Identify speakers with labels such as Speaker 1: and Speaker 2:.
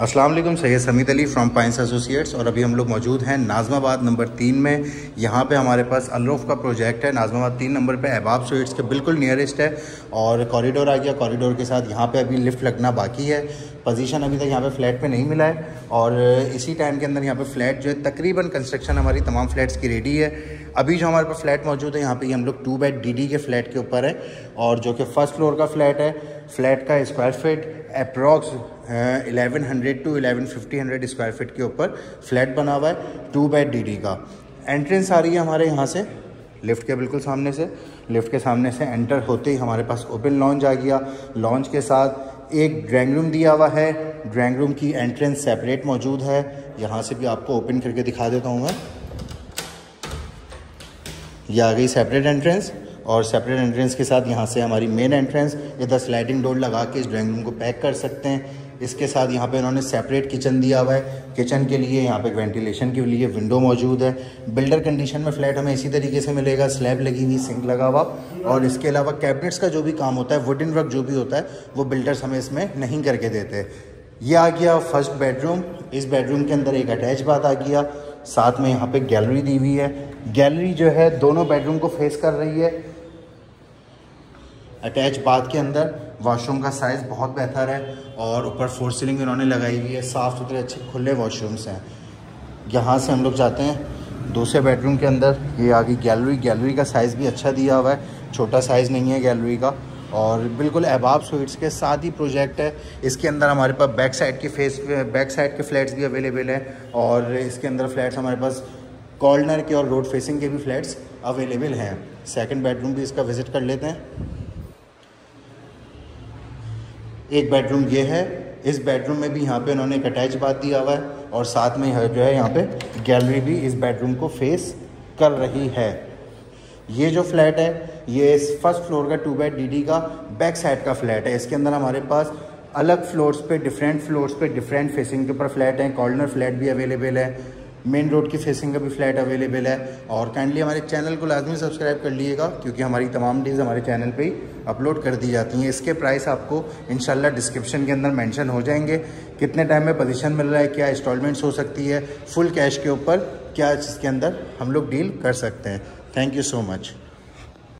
Speaker 1: वालेकुम, Syed Samit Ali from Pines associates और अभी हम लोग मौजूद हैं नाजमाबाद नंबर तीन में। यहाँ पे हमारे पास अलरूफ का प्रोजेक्ट है, नाजमाबाद तीन नंबर पे अहबाब स्वीट्स के बिल्कुल नियरेस्ट है और कॉरिडोर आ गया। कॉरिडोर के साथ यहाँ पे अभी लिफ्ट लगना बाकी है। पोजीशन अभी तक यहाँ पे फ्लैट पे नहीं मिला है और इसी टाइम के अंदर यहाँ पे फ्लैट जो है, तकरीबन कंस्ट्रक्शन हमारी तमाम फ्लैट्स की रेडी है। अभी जो हमारे पास फ्लैट मौजूद है, यहाँ पे हम लोग टू बेड डी के फ्लैट के ऊपर है और जो कि फ़र्स्ट फ्लोर का फ्लैट है। फ्लैट का square feet approx eleven hundred to eleven fifty hundred square feet के ऊपर फ्लैट बना हुआ है टू बेड डी का। एंट्रेंस आ रही है हमारे यहाँ से। लिफ्ट के बिल्कुल सामने से। लिफ्ट के सामने से एंटर होते ही हमारे पास ओपन लॉन्च आ गया। लॉन्च के साथ एक ड्राइंग रूम दिया हुआ है। ड्राइंग रूम की एंट्रेंस सेपरेट मौजूद है। यहाँ से भी आपको ओपन करके दिखा देता हूँ मैं। यह आ गई सेपरेट एंट्रेंस और सेपरेट एंट्रेंस के साथ यहाँ से हमारी मेन एंट्रेंस इधर स्लाइडिंग डोर लगा के इस ड्राइंग रूम को पैक कर सकते हैं। इसके साथ यहाँ पे इन्होंने सेपरेट किचन दिया हुआ है। किचन के लिए यहाँ पे वेंटिलेशन के लिए विंडो मौजूद है। बिल्डर कंडीशन में फ्लैट हमें इसी तरीके से मिलेगा। स्लैब लगी हुई सिंक लगा हुआ। और इसके अलावा कैबिनेट्स का जो भी काम होता है वुडन वर्क जो भी होता है, वो बिल्डर्स हमें इसमें नहीं करके देते। ये आ गया फ़र्स्ट बेडरूम इस बेडरूम के अंदर एक अटैच बात आ गया। साथ में यहाँ पे गैलरी दी हुई है। गैलरी जो है, दोनों बेडरूम को फेस कर रही है। अटैच बाथ के अंदर। वॉशरूम का साइज़ बहुत बेहतर है और ऊपर फोर सीलिंग इन्होंने लगाई हुई है। साफ़ सुथरे, अच्छे खुले वॉशरूम्स हैं। यहाँ से हम लोग जाते हैं दूसरे बेडरूम के अंदर। ये आ गई गैलरी गैलरी का साइज़ भी अच्छा दिया हुआ है। छोटा साइज़ नहीं है गैलरी का और बिल्कुल अहबाब स्वीट्स के साथ ही प्रोजेक्ट है। इसके अंदर हमारे पास बैक साइड के फेस बैक साइड के फ्लैट्स भी अवेलेबल हैं और इसके अंदर फ्लैट्स हमारे पास कॉर्नर के और रोड फेसिंग के भी फ्लैट्स अवेलेबल हैं। सेकंड बेडरूम भी इसका विज़िट कर लेते हैं। एक बेडरूम ये है। इस बेडरूम में भी यहाँ पे उन्होंने एक अटैच बात दिया हुआ है और साथ में जो है यहाँ पे गैलरी भी इस बेडरूम को फेस कर रही है। ये जो फ्लैट है, ये इस फ़र्स्ट फ्लोर का टू बेड डी का बैक साइड का फ्लैट है। इसके अंदर हमारे पास अलग फ्लोर्स पे डिफरेंट फ्लोर्स पे डिफरेंट फेसिंग के ऊपर फ्लैट हैं कॉर्नर फ्लैट भी अवेलेबल है। मेन रोड की फेसिंग का भी फ्लैट अवेलेबल है। और काइंडली हमारे चैनल को लाजमी सब्सक्राइब कर लीजिएगा, क्योंकि हमारी तमाम डीज़ हमारे चैनल पे ही अपलोड कर दी जाती हैं। इसके प्राइस आपको इनशाला डिस्क्रिप्शन के अंदर मेंशन हो जाएँगे। कितने टाइम में पोजीशन मिल रहा है, क्या इंस्टॉलमेंट्स हो सकती है फुल कैश के ऊपर क्या इसके अंदर हम लोग डील कर सकते हैं। Thank you so much